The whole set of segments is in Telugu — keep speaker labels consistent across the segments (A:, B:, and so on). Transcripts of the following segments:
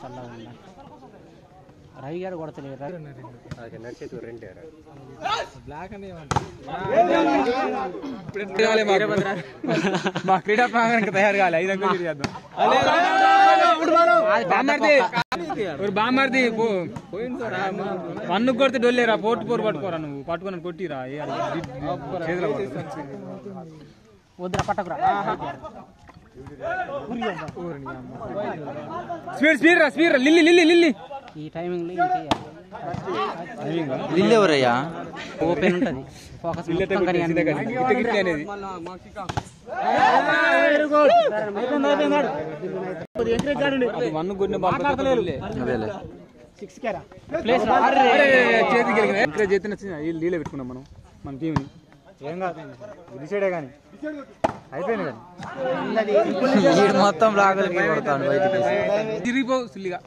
A: చల్లగా రవి గారు కొడతలేరు
B: మా క్రీడా ప్రాంగణానికి తయారు కావాలి. ఐదు అంకెలు చేద్దాం. బామ్మర్ది. ఒక బామ్మర్ది పో. పన్ను కొడితే డొల్లేరా? పోటు పోరు పట్టుకోరా నువ్వు? పట్టుకొని కొట్టిరా.
A: వద్దురా పట్టకురా.
B: స్పీడ్ స్పీడ్ రా స్పీడ్ రా. Lily lily lily.
A: ఈ టైమింగ్లో ఇంకే.
C: లిల్లు ఎవరయ్యా
A: ఓపెన్ ఉంటుంది ఫోకస్
B: అనేది. చేతికి నీళ్ళే పెట్టుకున్నాం మనం మన టీంని ఏం కాదు డిసైడే కానీ. అయిపోయింది
C: మొత్తం బయటికి
B: తిరిగిపో సిల్లిగా.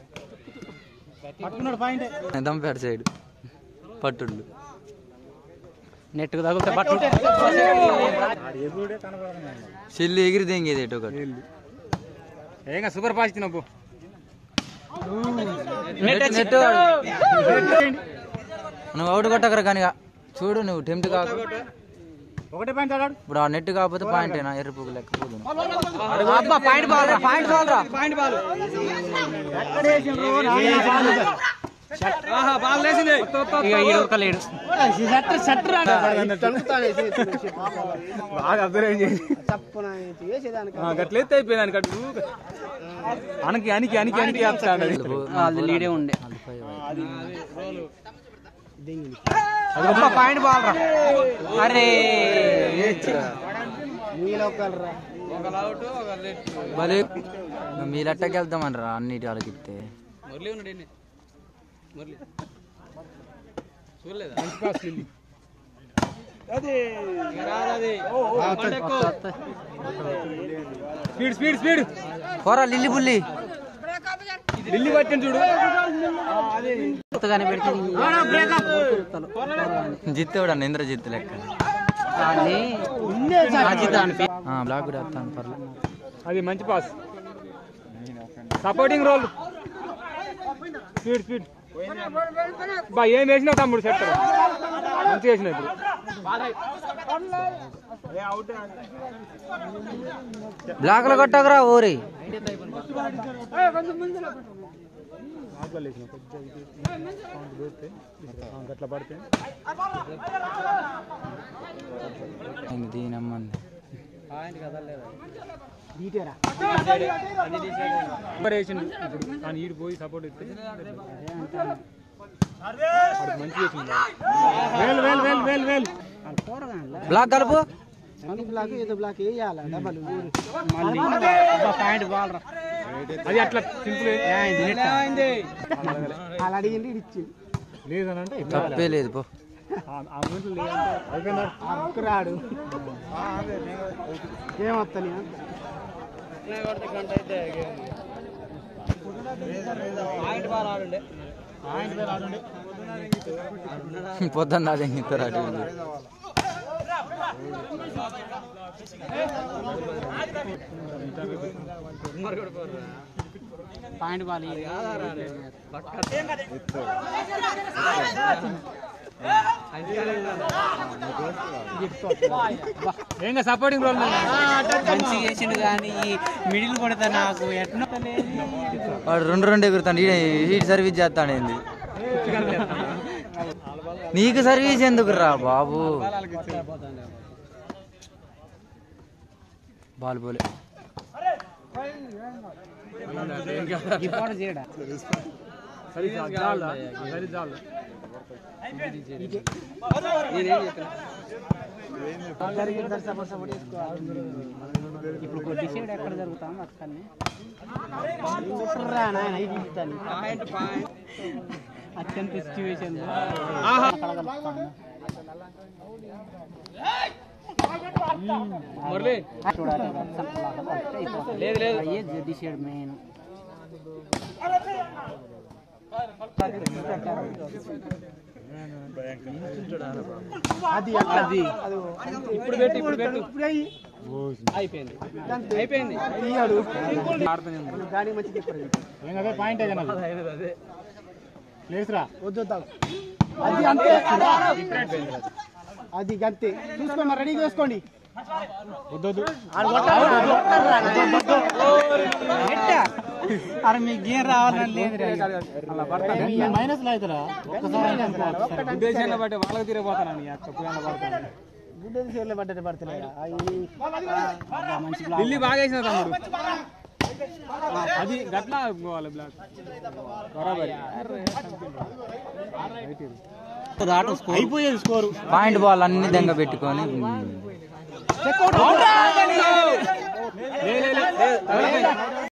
C: దంపేట సైడ్. పట్టుళ్ళు
A: నెట్కు తగిలితే పట్టు
C: చెల్లి ఎగిరి దెంగేది ఎటు ఒకటి.
B: ఏం కాదు సూపర్ ఫాస్ట్ తినప్పు.
C: నువ్వు అవుట్ కొట్టకరా కానీ చూడు నువ్వు టెంప్ట్ కాకు.
B: ఒకటే పాయింట్ ఆడాడు?
C: ఇప్పుడు ఆ నెట్ కాకపోతే పాయింట్ అయినా ఎర్ర పువ్వు లెక్క పోదు
A: అబ్బా పాయింట్ బాల్ రా పాయింట్ బాల్ రా.
B: గట్లయితే అయిపోయింది కట్టు అనకి అనికి అనికి అనికి
A: లీడే. ఉండే. అబ్బా పాయింట్ బాల్ రా అరే
C: భలే. మీ లెట్టకి వెళ్తామనరా అన్నిటి వాళ్ళకి ఇస్తే
B: మంచి pass Lilly. Speed speed speed.
C: పోరా లిల్లి పుల్లి
B: లిల్లీ పట్టింది చూడు.
A: కొత్తగానే పెడితే
C: జిత్తేవాడు అన్న ఇంద్రజిత్ లెక్క. బ్లాక్ కూడా వేస్తాను పర్లే
B: అది మంచి pass supporting role speed speed బా ఏం వేసినావు తమ్ముడు సెట్ మంచిగా వేసినావు ఇప్పుడు.
C: బ్లాక్లో కొట్టకరా ఓరి.
B: అట్లా పడితే
C: దీనమ్మంది
B: ఇప్పుడు ఈడు పోయి సపోర్ట్ ఇస్తే బ్లాక్ కలుపు వేలు
C: బ్లాక్ కలుపు
A: మళ్ళీ అబ్బా పాయింట్ బాల్ రా
B: అది అట్లా సింపుల్
A: అలా అడిగింది
B: అంటే
C: తప్పే లేదు పో.
A: రాడు. ఏమొత్తని?
C: పొద్దున్న అదే ఇటు.
A: పాయింట్ బాల్
B: ఏంగా సపోర్టింగ్ రోల్
A: మంచిగా వేసిండు కానీ ఈ మిడిల్ కొడతా నాకు
C: వాడు రెండు రెండు ఎగురుతాడు ఈడ హీట్ సర్వీస్ చేస్తాడు ఏంది? నీకు సర్వీస్ ఎందుకు రా బాబు? బాల్ పోలే.
A: ఇప్పుడు చేయడా
B: సరి జాల సరి జాల
A: ఇప్పుడు కొద్ది సైడ్ ఎక్కడ జరుగుతాం అక్కడనే అత్యంత సిచ్యువేషన్ లేదు లేదు అయ్యే జడ్డి సైడ్ మెయిన్
D: అది?
A: అది.
B: ఇప్పుడు పెట్టు ఇప్పుడు పెట్టు
D: ఇప్పుడు అయ్యి.
A: అయిపోయింది. అయిపోయింది.
D: గాడి మంచి
E: అదే పాయింట్
A: అదే
D: వద్దు. అది అంతే. అది గంతే. చూసుకోండి మరి రెడీ చేసుకోండి.
A: అరే మీకు గేమ్ రావాలని లేదు
E: మైనస్ అవుతారా. ఒక్కసారి
B: బట్టి వాళ్ళకి తిరిగిపోతాను నీ అక్క పుయ్యాల పడతాను
D: గుడ్డేది చీరలు పడ్డట్టు పడుతున్నాయి
B: ఢిల్లీ బాగా వేసిన తమ్ముడు. అది గట్లా పోవాలి బ్లాక్ బరాబరి
E: అయిపోయేది స్కోరు
C: పాయింట్ బాల్ అన్ని దెంగ పెట్టుకొని
B: లే,